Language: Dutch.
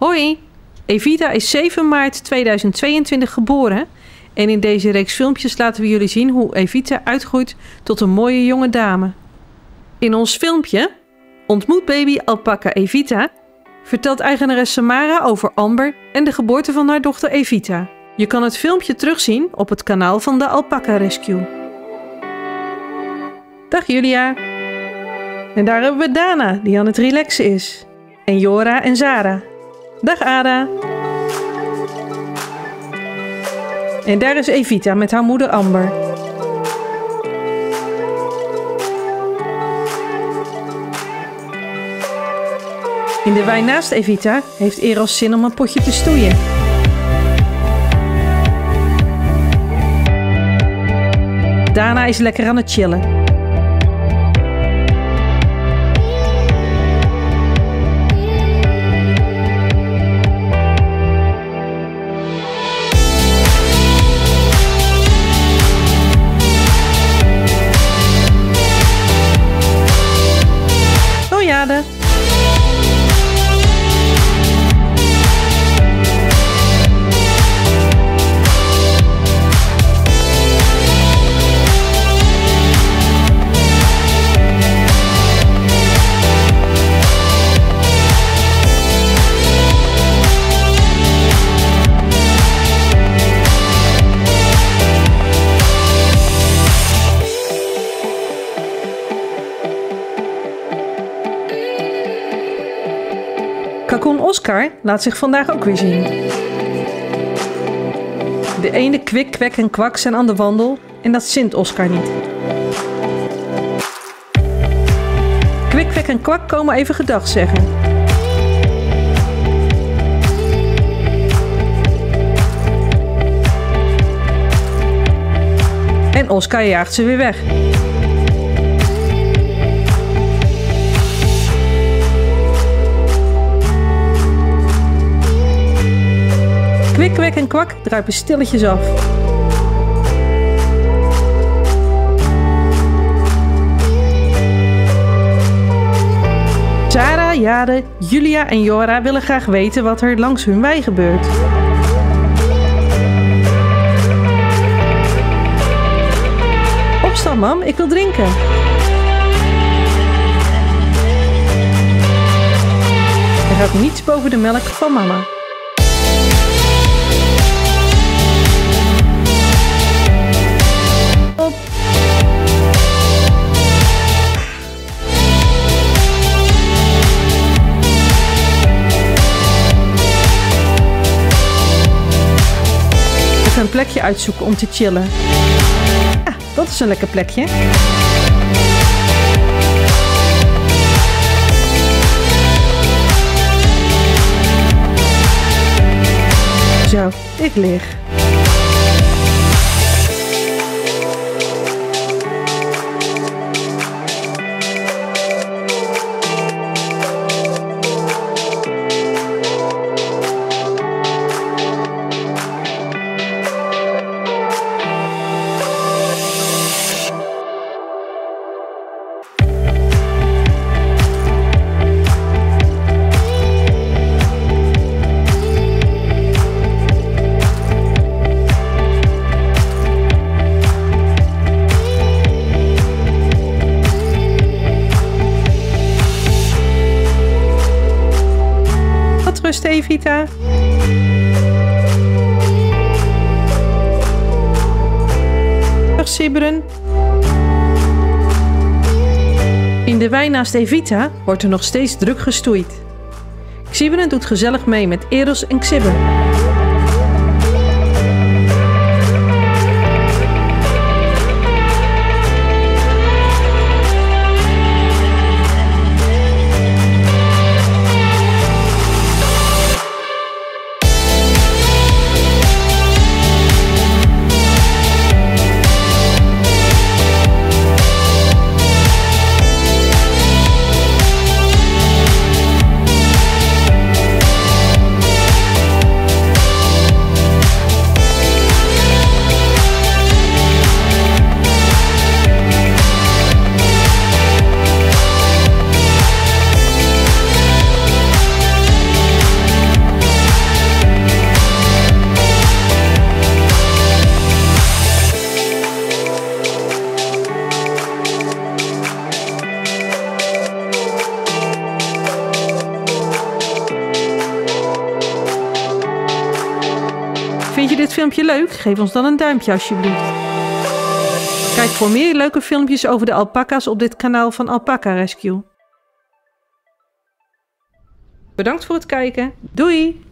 Hoi, Evita is 7 maart 2022 geboren en in deze reeks filmpjes laten we jullie zien hoe Evita uitgroeit tot een mooie jonge dame. In ons filmpje Ontmoet baby alpaca Evita vertelt eigenares Samara over Amber en de geboorte van haar dochter Evita. Je kan het filmpje terugzien op het kanaal van de Alpaca Rescue. Dag Julia. En daar hebben we Dana, die aan het relaxen is. En Jora en Zara. Dag Ada. En daar is Evita met haar moeder Amber. In de wijn naast Evita heeft Eros zin om een potje te stoeien. Dana is lekker aan het chillen. obrigada! Kakon Oscar laat zich vandaag ook weer zien. De ene kwik, kwek en kwak zijn aan de wandel en dat zint Oscar niet. Kwik, kwek en kwak komen even gedag zeggen. En Oscar jaagt ze weer weg. Kwik, en kwak druipen stilletjes af. Sarah, Jade, Julia en Jora willen graag weten wat er langs hun wei gebeurt. Opstaan, mam, ik wil drinken. Er gaat niets boven de melk van mama. Een plekje uitzoeken om te chillen. Ah, dat is een lekker plekje. Zo, ik lig. Rust, Evita? Dag. In de wei naast Evita wordt er nog steeds druk gestoeid. Xibren doet gezellig mee met Eros en Xibber. Dit filmpje leuk? Geef ons dan een duimpje alsjeblieft. Kijk voor meer leuke filmpjes over de alpaca's op dit kanaal van Alpaca Rescue. Bedankt voor het kijken. Doei!